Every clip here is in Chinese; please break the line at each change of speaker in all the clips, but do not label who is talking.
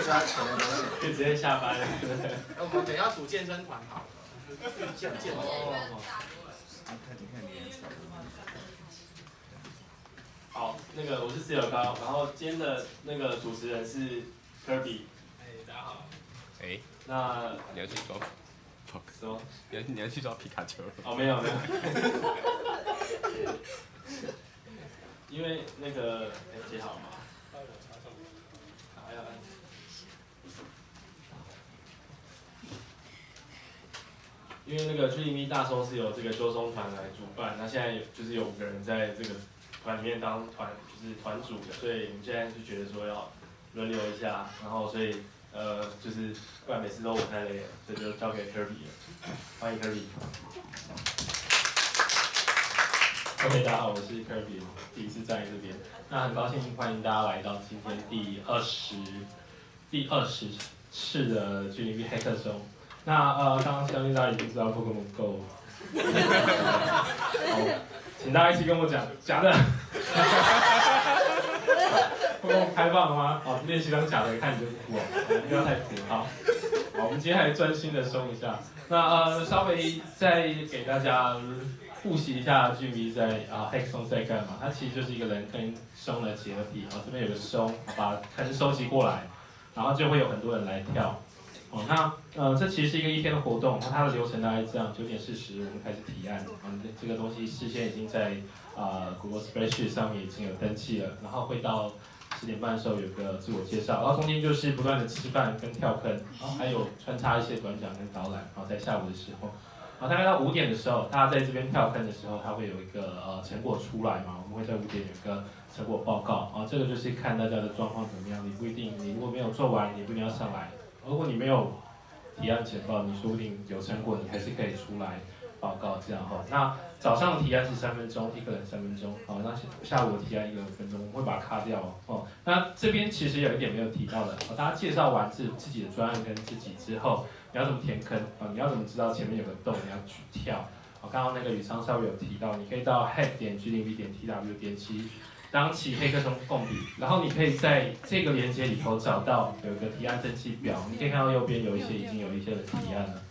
加钱的东西。
就直接下班了。
我们等下组健身团好了，健健
哦
你看，你看你颜色。
好，那个我是石友高，然后今天的那个主持人是 Kirby。
哎，大家好。
哎，
那
你要去抓，
什么？
你要你要去抓皮卡丘。
哦，没有没有。因为那个，哎，接好了吗？还要按。因为那个 G M 大收是由这个周松团来主办，那现在就是有五个人在这个团里面当团就是团主的，所以我们现在就觉得说要轮流一下，然后所以呃就是不然每次都我太累了，所以就交给 Kirby 了，欢迎 Kirby。OK，大家好，我是 Kirby，第一次站在这边，那很高兴欢迎大家来到今天第二十第二十次的 G M 黑客松。那呃，刚刚相信大家已经知道 Pokemon Go，好，请大家一起跟我讲，假的。Pokemon 开放了吗？好，练习当假的，看你就哭哦，不要太苦。好，好，我们接下来专心的松一下。那呃，稍微再给大家复习一下 G V 在啊 Hexon 在干嘛？它其实就是一个人跟松的结合体。啊，这边有个松，把坑收集过来，然后就会有很多人来跳。哦，那呃，这其实是一个一天的活动，那它的流程大概是这样：九点四十我们开始提案，嗯，这个东西事先已经在啊 Google Spreadsheet 上面已经有登记了，然后会到十点半的时候有个自我介绍，然后中间就是不断的吃饭跟跳坑，然后还有穿插一些短讲跟导览，然后在下午的时候，然后大概到五点的时候，大家在这边跳坑的时候，它会有一个呃成果出来嘛，我们会在五点有个成果报告，啊，这个就是看大家的状况怎么样，你不一定，你如果没有做完，你不一定要上来。如果你没有提案简报，你说不定有成果，你还是可以出来报告这样哈。那早上的提案是三分钟，一个人三分钟，好，那下午的提案一个人五分钟，我会把它卡掉哦。那这边其实有一点没有提到的，大家介绍完自自己的专案跟自己之后，你要怎么填坑啊？你要怎么知道前面有个洞，你要去跳？好，刚刚那个宇昌稍微有提到，你可以到 head 点 g d b 点 t w 点七。当起黑客松共笔，然后你可以在这个链接里头找到有一个提案登记表，你可以看到右边有一些已经有一些的提案了，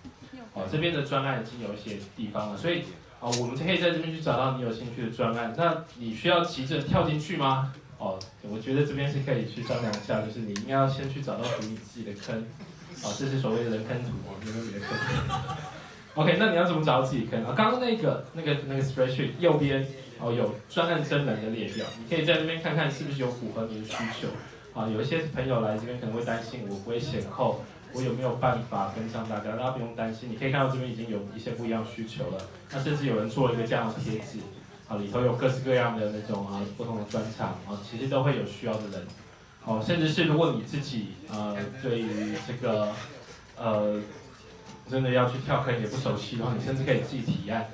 哦，这边的专案已经有一些地方了，所以哦，我们可以在这边去找到你有兴趣的专案。那你需要急着跳进去吗？哦，我觉得这边是可以去商量一下，就是你应该要先去找到属于你自己的坑，哦，这是所谓的人坑图哦，有没有别的坑？OK，那你要怎么找到自己坑啊？刚刚那个那个那个 spreadsheet 右边。哦，有专案真人的列表，你可以在这边看看是不是有符合你的需求。啊，有一些朋友来这边可能会担心我不会写扣，我有没有办法跟上大家？大家不用担心，你可以看到这边已经有一些不一样需求了。那甚至有人做了一个这样的贴纸，啊，里头有各式各样的那种啊不同的专场，啊，其实都会有需要的人。哦，甚至是如果你自己呃对于这个呃真的要去跳坑也不熟悉的话，你甚至可以自己提案。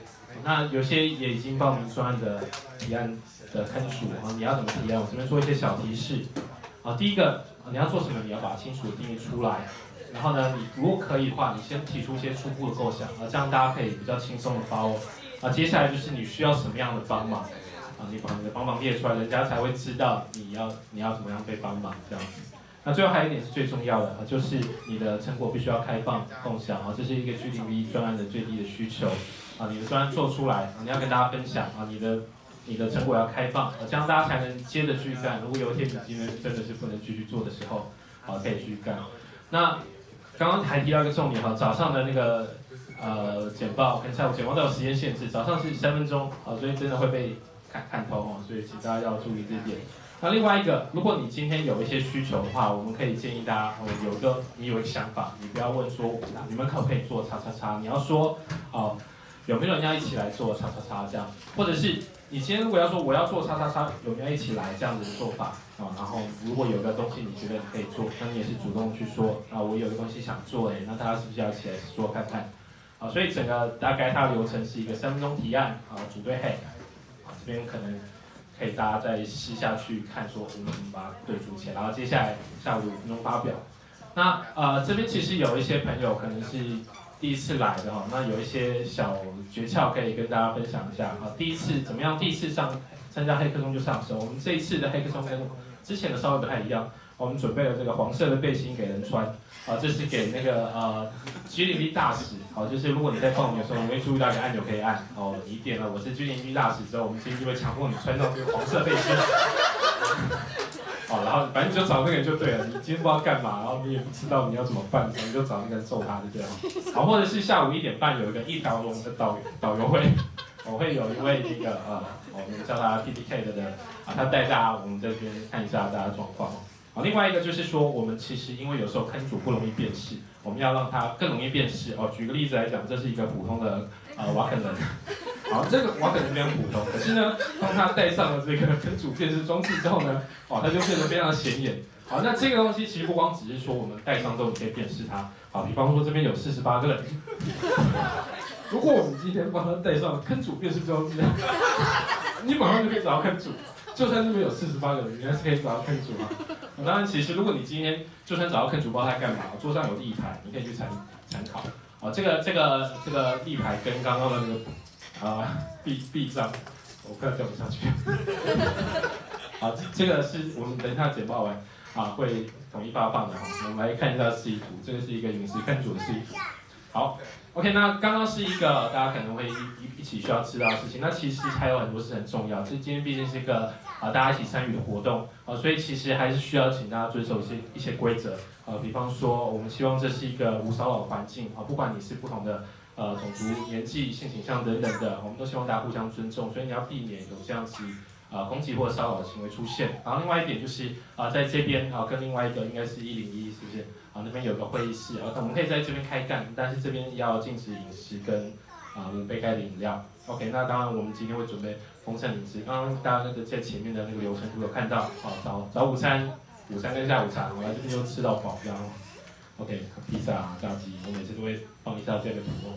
那有些也已经报名专案的提案的坑数啊，你要怎么提案？我这边做一些小提示啊。第一个，你要做什么？你要把清楚的定义出来。然后呢，你如果可以的话，你先提出一些初步的构想啊，这样大家可以比较轻松的发哦。啊，接下来就是你需要什么样的帮忙啊？你把你的帮忙列出来，人家才会知道你要你要怎么样被帮忙这样子。那最后还有一点是最重要的啊，就是你的成果必须要开放共享啊，这是一个 G 零 V 专案的最低的需求。啊，你的专案做出来，你要跟大家分享啊，你的你的成果要开放，啊，这样大家才能接着继续干。如果有一天你今天真的是不能继续做的时候，啊，可以继续干。那刚刚还提到一个重点哈，早上的那个呃简报跟下午简报都有时间限制，早上是三分钟，啊，所以真的会被看看透哦，所以请大家要注意这点。那另外一个，如果你今天有一些需求的话，我们可以建议大家，哦，有一个你有一个想法，你不要问说你们可不可以做叉叉叉，你要说，哦。有没有人要一起来做叉叉叉这样？或者是你今天如果要说我要做叉叉叉，有没有一起来这样子的做法啊？然后如果有个东西你觉得可以做，那你也是主动去说啊，我有个东西想做哎，那大家是不是要一起来说看看？啊，所以整个大概它的流程是一个三分钟提案啊，组队嘿，啊这边可能可以大家再试下去看说我们怎么把队组起来，然后接下来下午五分钟发表。那呃这边其实有一些朋友可能是。第一次来的哈，那有一些小诀窍可以跟大家分享一下啊。第一次怎么样？第一次上参加黑客松就上手。我们这一次的黑客松跟之前的稍微不太一样，我们准备了这个黄色的背心给人穿，啊，这是给那个呃 G 零 V 大使，好，就是如果你在报名的时候，你会注意到一个按钮可以按，哦，你点了我是 G 零 V 大使之后，我们今天就会强迫你穿上这个黄色背心。哦，然后反正你就找那个人就对了，你今天不知道干嘛，然后你也不知道你要怎么办，你就找那个人揍他就对了。好，或者是下午一点半有一个一条龙的导导游会，我会有一位那个呃，我们叫他 P D K 的的啊，他带大家我们这边看一下大家状况。好，另外一个就是说，我们其实因为有时候坑主不容易辨识，我们要让他更容易辨识。哦，举个例子来讲，这是一个普通的呃瓦肯人。好，这个瓦肯人非常普通，可是呢，当他戴上了这个坑主辨识装置之后呢，哦，他就变得非常显眼。好，那这个东西其实不光只是说我们戴上之后可以辨识它。好，比方说这边有四十八个人，如果我们今天帮他戴上坑主辨识装置，你马上就可以找到坑主。就算这边有四十八个人，你还是可以找到坑主啊。当然，其实如果你今天就算找到坑主，不知道他干嘛，桌上有立牌，你可以去参参考。哦，这个这个这个立牌跟刚刚的那个。啊，臂臂章，我快要掉不下去。好，这个是我们等一下简报完啊，会统一发放的哈。我们来看一下示意图，这个是一个饮食坑主的示意图。好，OK，那刚刚是一个大家可能会一一一起需要知道的事情，那其实还有很多是很重要。这今天毕竟是一个啊大家一起参与的活动啊，所以其实还是需要请大家遵守一些一些规则啊，比方说我们希望这是一个无骚扰环境啊，不管你是不同的。呃，种族、年纪、性倾向等等的，我们都希望大家互相尊重，所以你要避免有这样子啊攻击或骚扰行为出现。然后另外一点就是啊，在这边啊，跟另外一个应该是一零一，是不是？啊，那边有个会议室，啊，我们可以在这边开干，但是这边要禁止饮食跟啊无杯盖的饮料。OK，那当然我们今天会准备丰盛饮食，刚刚大家那个在前面的那个流程图有看到，啊，早早午餐、午餐跟下午茶，我来这边就吃到饱，这样。OK，披萨、炸鸡，我每次都会放一下这个图。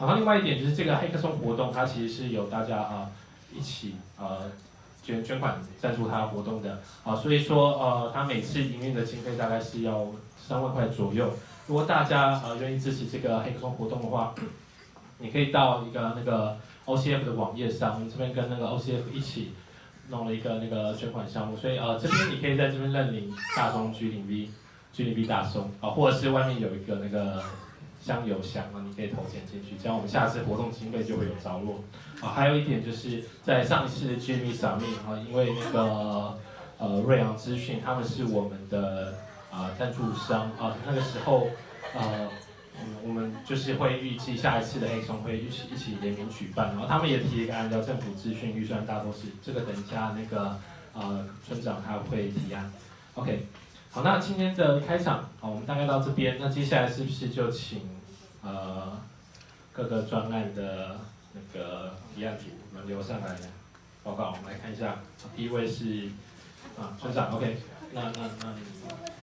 然后另外一点就是这个黑客松活动，它其实是有大家啊一起呃捐捐款赞助他活动的啊，所以说呃他每次营运的经费大概是要三万块左右。如果大家呃愿意支持这个黑客松活动的话，你可以到一个那个 OCF 的网页上，我们这边跟那个 OCF 一起弄了一个那个捐款项目，所以呃这边你可以在这边认领大中 G 零 V。G 零 V 大松啊，或者是外面有一个那个香油箱啊，你可以投钱进去，这样我们下次活动经费就会有着落啊。还有一点就是在上一次的 V 上面啊，因为那个呃瑞阳资讯他们是我们的啊赞助商啊，那个时候呃我们就是会预计下一次的黑松会一起一起联名举办，然后他们也提一个案叫政府资讯预算大多是这个等一下那个呃村长他会提案，OK。好，那今天的开场，好，我们大概到这边。那接下来是不是就请呃各个专案的那个提案组轮流上来报告？我们来看一下，第一位是啊村长，OK，那那那你。